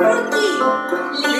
Rookie.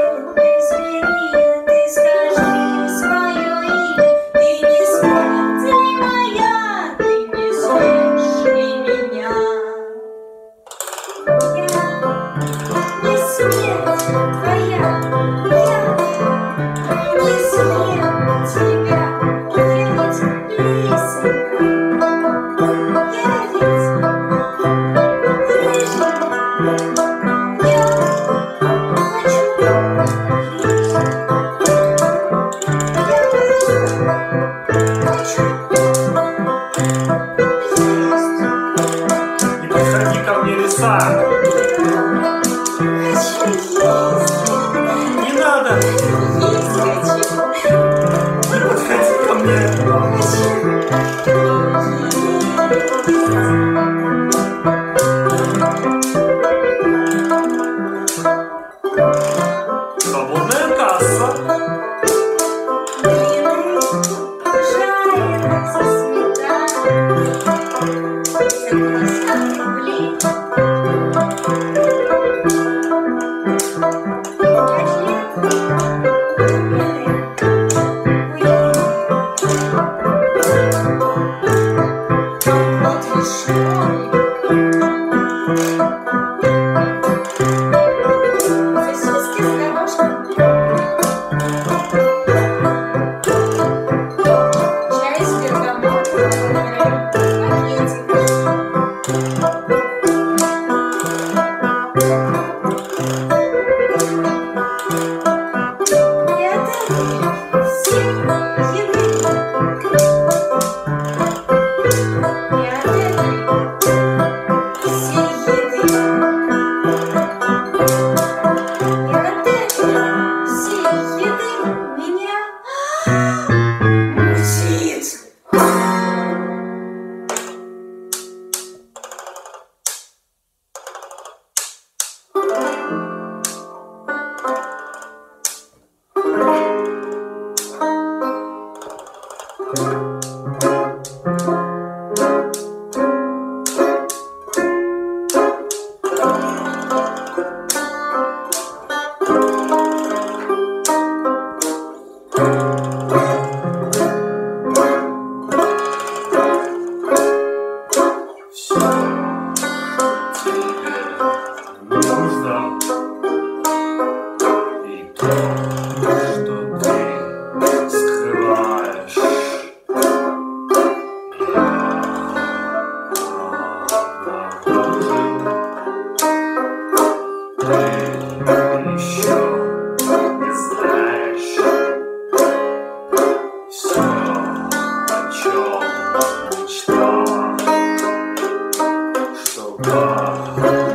Senhor.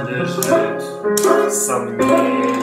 Лежит сомнений,